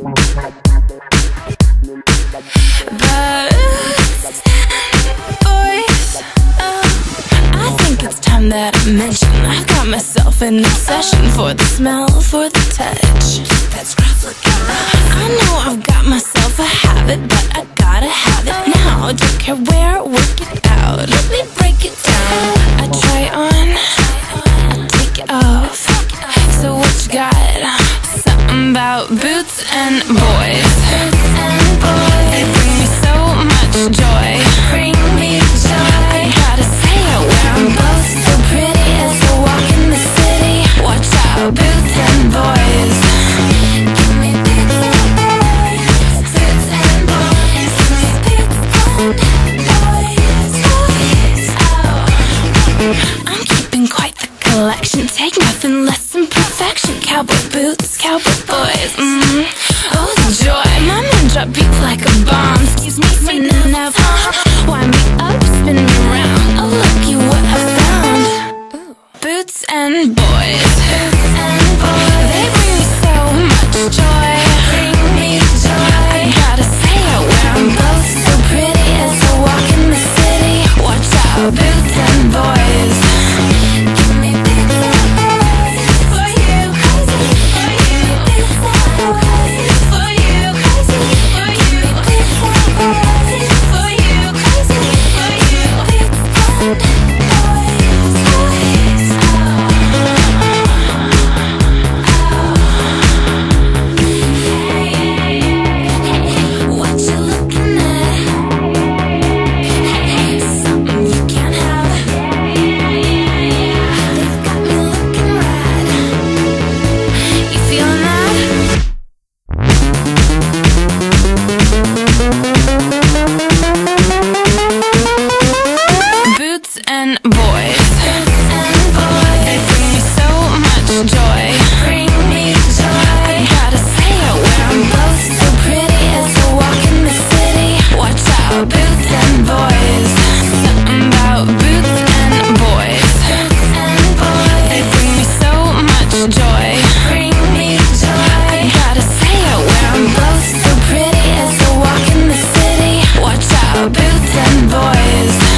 Boots boys. Oh, I think it's time that I mention I've got myself an obsession for the smell, for the touch. That's rough. I know I've got myself a habit, but I gotta have it now. Don't care where, work it out. Let me break it down. I try on, I take it off. So what you got? About boots and boys. They bring me so much joy. Bring me joy. I gotta say it where I'm both so pretty as I walk in the city. Watch out, boots and boys. Boots and boys. Boots and boys. Boots and boys. Boys. I'm keeping quite the collection. Perfection. Cowboy boots, cowboy boys. Mm. Oh, Boots and boys. They bring me so much joy. I gotta say it where I'm both so pretty as I walk in the city. Watch out, boots and boys. Boots and boys. They bring me so much joy. Bring me joy. I gotta say it where I'm both so pretty as I walk in the city. Watch out, boots and boys.